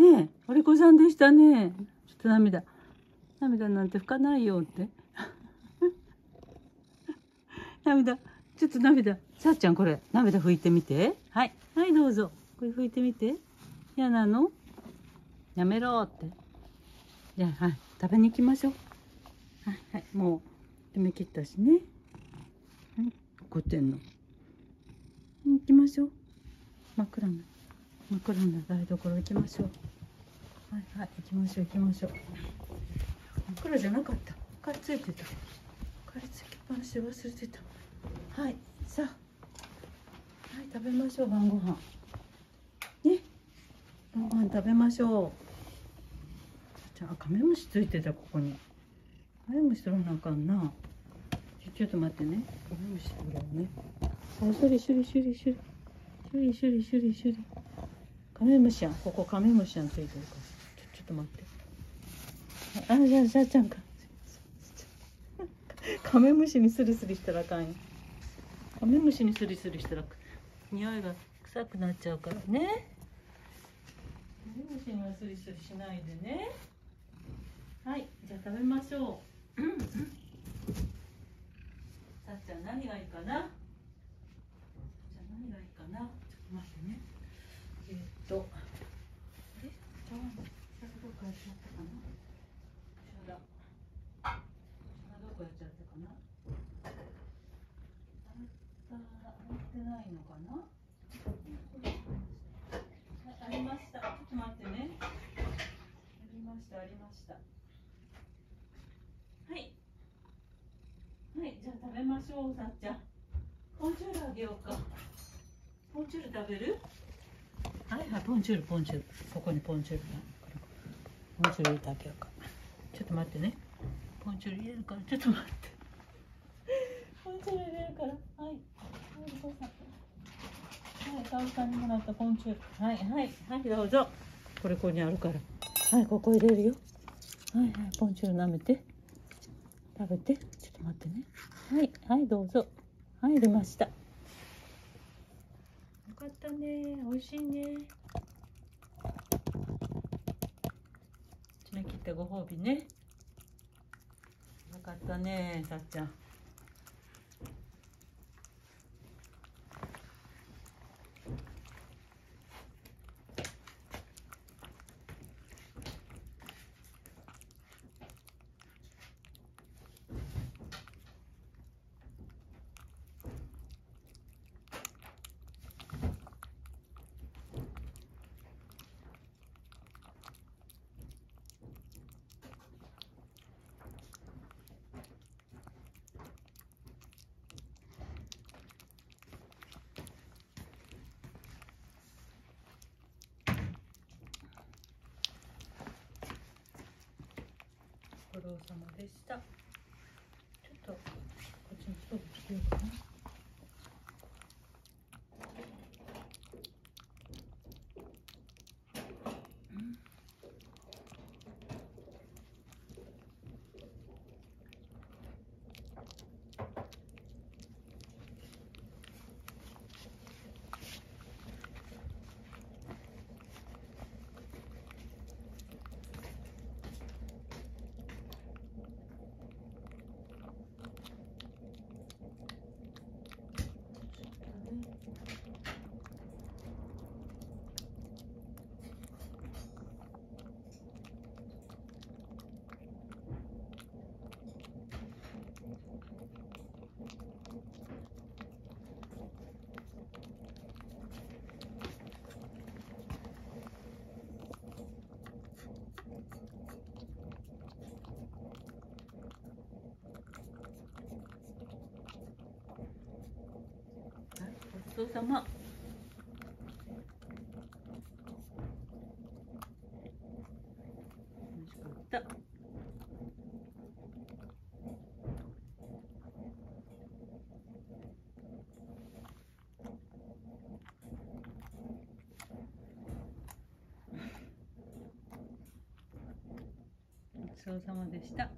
ねえ、お利口さんでしたね。ちょっと涙。涙なんて拭かないよって。涙。ちょっと涙。さっちゃんこれ、涙拭いてみて。はい。はい、どうぞ。これ拭いてみて。嫌なの？やめろって。じゃあ、はい。食べに行きましょう。はい、はい。もう、決め切ったしね。はい。怒ってんの。行きましょう。真っ暗な。真っ暗な台所行きましょう。はいはい、行きましょう行きましょう。真っ暗じゃなかった。明かりついてた。明かりつきっぱなし忘れてた。はい、さあ。はい、食べましょう、晩ご飯。ね。晩ご飯食べましょう。じゃあ、カメムシついてた、ここに。カメムシ取らなあかんな。ちょっと待ってね。カメムシ取ろうね。あ、処理処理処理処理。処理処理処理処理。カメムシやん。ここカメムシやんついてるから。ちょちょっと待って。あじゃあじゃあちゃんか。カメムシにスリスリしたらあかんよカメムシにスリスリしたら匂いが臭くなっちゃうからね。カメムシにはスリスリしないでね。はいじゃあ食べましょう。さっちゃん何がいいかな？じゃあ何がいいかな？ちょっと待ってね。と、あ、りました。ちょっと待ってね。ありました、ありました。はい。はい、じゃあ食べましょう、さっちゃん。ポンチュールあげようか。ポンチュール食べるポンチュールポンチュール。ここにポンチュールポンチュール入れてあげようかちょっと待ってね。ポンチュール入れるから。ちょっと待って。ポンチュール入れるから。はい。はいカオさん。にもらったポンチュール。はいはい。はいどうぞ。これここにあるから。はいここ入れるよ。はいはい。ポンチュール舐めて。食べて。ちょっと待ってね。はいはいどうぞ。はい入れましたかったね。美味しいね。爪切ったご褒美ね。よかったねさっちゃん。苦労様でしたちょっとこっちのストーブつけようかなごちそうさま。美味しかった。ごちそうさまでした。